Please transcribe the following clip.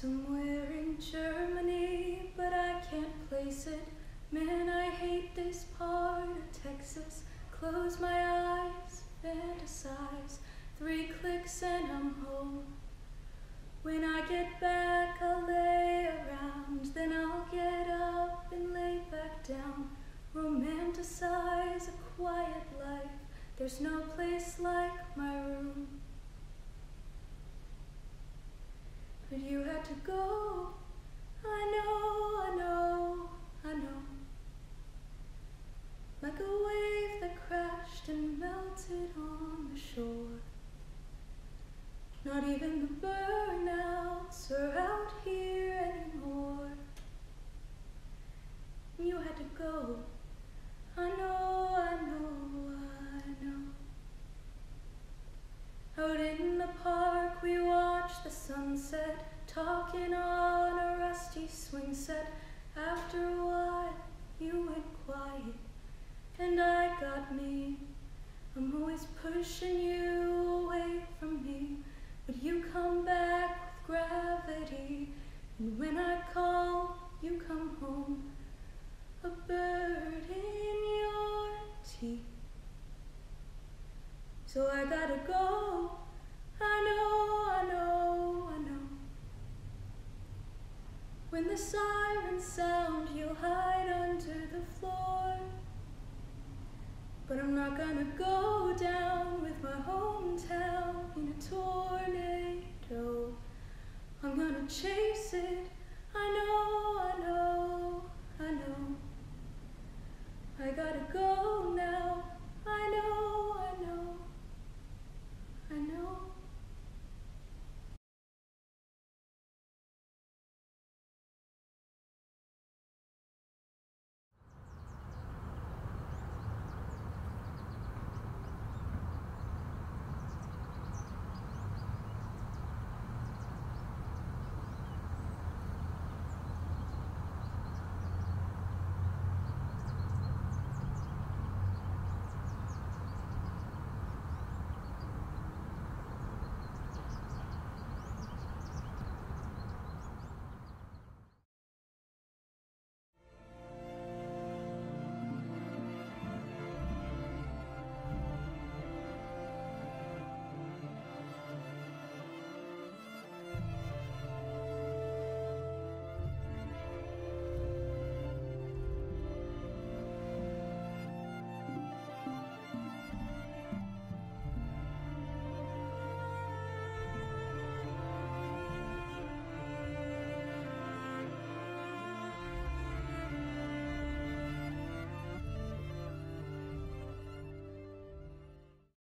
Somewhere in Germany, but I can't place it. Man, I hate this part of Texas. Close my eyes, fantasize. Three clicks and I'm home. When I get back, I'll lay around. Then I'll get up and lay back down. Romanticize a quiet life. There's no place like my room. But you had to go. I know, I know, I know. Like a wave that crashed and melted on the shore. Not even the burnouts pushing you away from me, but you come back with gravity. And when I call, you come home, a bird in your teeth. So I gotta go. I know, I know, I know. When the sirens sound, you'll hide But I'm not gonna go down with my hometown in a tornado. I'm gonna chase it. I know, I know, I know. I gotta go now.